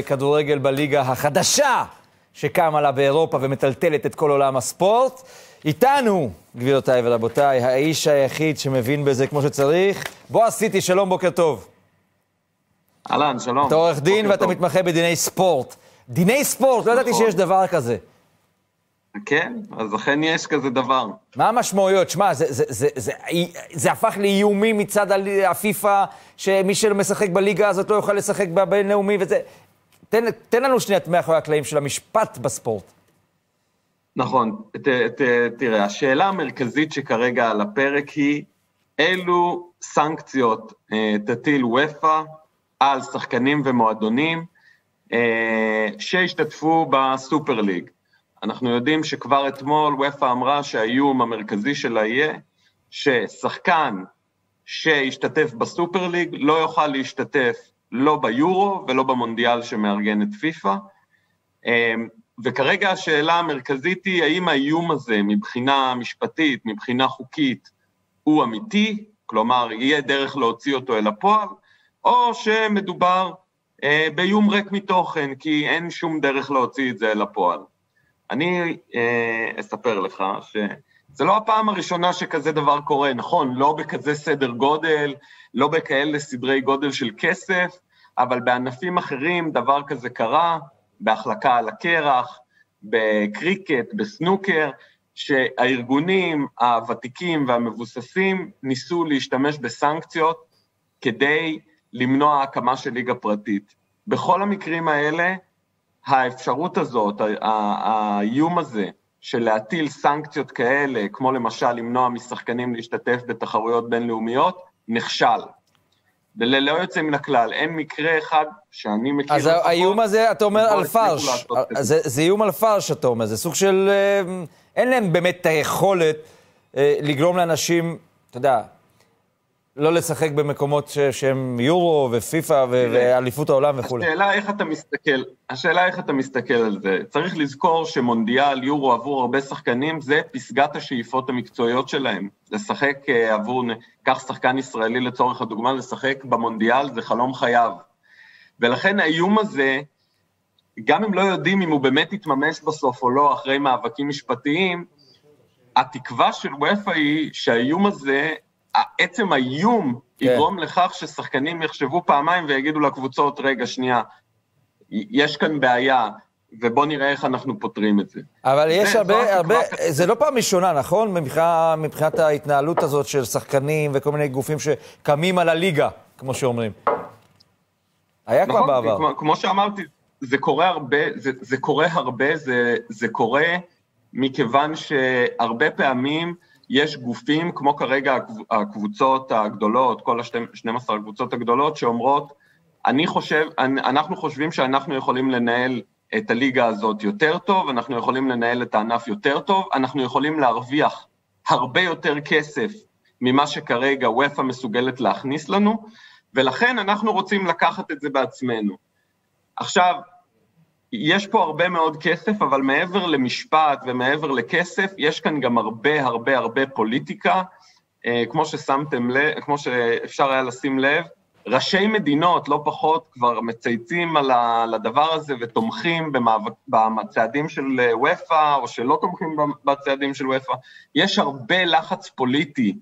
כדורגל בליגה החדשה שקמה לה באירופה ומטלטלת את כל עולם הספורט. איתנו, גבירותיי ורבותיי, האיש היחיד שמבין בזה כמו שצריך, בועז סיטי, שלום, בוקר טוב. אהלן, שלום. אתה עורך דין ואתה טוב. מתמחה בדיני ספורט. דיני ספורט, לא ידעתי נכון. שיש דבר כזה. כן, אז אכן יש כזה דבר. מה המשמעויות? שמע, זה, זה, זה, זה, זה הפך לאיומים מצד הפיפ"א, שמי שלא משחק בליגה הזאת לא יוכל לשחק בבינלאומי וזה... תן, תן לנו שנייה את מאחורי הקלעים של המשפט בספורט. נכון, ת, ת, תראה, השאלה המרכזית שכרגע על הפרק היא אילו סנקציות אה, תטיל ופא על שחקנים ומועדונים אה, שהשתתפו בסופר ליג. אנחנו יודעים שכבר אתמול ופא אמרה שהאיום המרכזי שלה יהיה ששחקן שהשתתף בסופר ליג לא יוכל להשתתף לא ביורו ולא במונדיאל שמארגן את פיפ"א. אמ, וכרגע השאלה המרכזית היא, האם האיום הזה מבחינה משפטית, מבחינה חוקית, הוא אמיתי, כלומר, יהיה דרך להוציא אותו אל הפועל, או שמדובר אה, באיום ריק מתוכן, כי אין שום דרך להוציא את זה אל הפועל. אני אה, אספר לך שזה לא הפעם הראשונה שכזה דבר קורה, נכון, לא בכזה סדר גודל, לא בכאלה סדרי גודל של כסף, אבל בענפים אחרים דבר כזה קרה, בהחלקה על הקרח, בקריקט, בסנוקר, שהארגונים הוותיקים והמבוססים ניסו להשתמש בסנקציות כדי למנוע הקמה של ליגה פרטית. בכל המקרים האלה, האפשרות הזאת, האיום הזה של להטיל סנקציות כאלה, כמו למשל למנוע משחקנים להשתתף בתחרויות בינלאומיות, נכשל. וללא יוצא מן הכלל, אין מקרה אחד שאני מכיר אז האיום הזה, אתה אומר על פרש. זה, זה איום על פרש, אתה אומר. זה סוג של... אה, אין להם באמת את היכולת אה, לגרום לאנשים, אתה יודע, לא לשחק במקומות ש- שהם יורו ופיפ"א ו- ואליפות העולם וכולי. השאלה איך אתה מסתכל, השאלה איך אתה מסתכל על זה. צריך לזכור שמונדיאל, יורו עבור הרבה שחקנים, זה פסגת השאיפות המקצועיות שלהם. לשחק אה, עבור, קח שחקן ישראלי לצורך הדוגמה, לשחק במונדיאל זה חלום חייו. ולכן האיום הזה, גם אם לא יודעים אם הוא באמת יתממש בסוף או לא, אחרי מאבקים משפטיים, התקווה של וופא היא שהאיום הזה, עצם האיום כן. יגרום לכך ששחקנים יחשבו פעמיים ויגידו לקבוצות, רגע, שנייה, יש כאן בעיה, ובואו נראה איך אנחנו פותרים את זה. אבל יש זו הרבה, התקווה הרבה, הכי- זה לא פעם ראשונה, נכון? מבחינה, מבחינת ההתנהלות הזאת של שחקנים וכל מיני גופים שקמים על הליגה, כמו שאומרים. היה כבר נכון, בעבר. כמו, כמו שאמרתי, זה קורה הרבה, זה, זה קורה הרבה, זה, זה קורה מכיוון שהרבה פעמים יש גופים, כמו כרגע הקב- הקבוצות הגדולות, כל ה-12 הקבוצות הגדולות, שאומרות, אני חושב, אנחנו חושבים שאנחנו יכולים לנהל את הליגה הזאת יותר טוב, אנחנו יכולים לנהל את הענף יותר טוב, אנחנו יכולים להרוויח הרבה יותר כסף ממה שכרגע וופא מסוגלת להכניס לנו, ולכן אנחנו רוצים לקחת את זה בעצמנו. עכשיו, יש פה הרבה מאוד כסף, אבל מעבר למשפט ומעבר לכסף, יש כאן גם הרבה הרבה הרבה פוליטיקה, אה, כמו ששמתם לב, כמו שאפשר היה לשים לב, ראשי מדינות, לא פחות, כבר מצייצים על הדבר הזה ותומכים בצעדים של וופא, או שלא תומכים בצעדים של וופא. יש הרבה לחץ פוליטי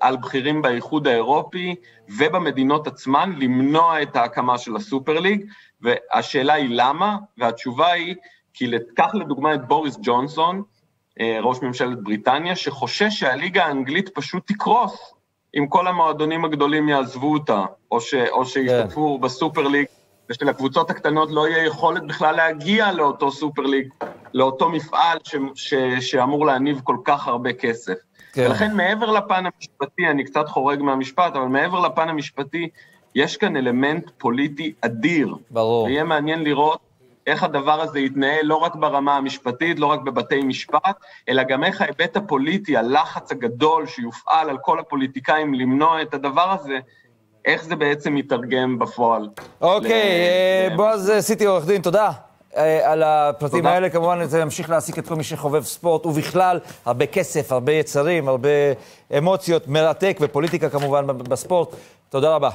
על בכירים באיחוד האירופי ובמדינות עצמן למנוע את ההקמה של הסופר ליג, והשאלה היא למה, והתשובה היא, כי קח לדוגמה את בוריס ג'ונסון, אה, ראש ממשלת בריטניה, שחושש שהליגה האנגלית פשוט תקרוס אם כל המועדונים הגדולים יעזבו אותה, או, ש, או שישתתפו בסופר ליג, ושלקבוצות הקטנות לא יהיה יכולת בכלל להגיע לאותו סופר ליג, לאותו מפעל ש, ש, שאמור להניב כל כך הרבה כסף. כן. ולכן מעבר לפן המשפטי, אני קצת חורג מהמשפט, אבל מעבר לפן המשפטי, יש כאן אלמנט פוליטי אדיר. ברור. ויהיה מעניין לראות איך הדבר הזה יתנהל לא רק ברמה המשפטית, לא רק בבתי משפט, אלא גם איך ההיבט הפוליטי, הלחץ הגדול שיופעל על כל הפוליטיקאים למנוע את הדבר הזה, איך זה בעצם יתרגם בפועל. אוקיי, ל- אה, בועז אה, סיטי, עורך דין, תודה. אה, על הפרטים תודה. האלה, כמובן, זה ימשיך להעסיק את כל מי שחובב ספורט, ובכלל, הרבה כסף, הרבה יצרים, הרבה אמוציות, מרתק, ופוליטיקה כמובן בספורט. תודה רבה.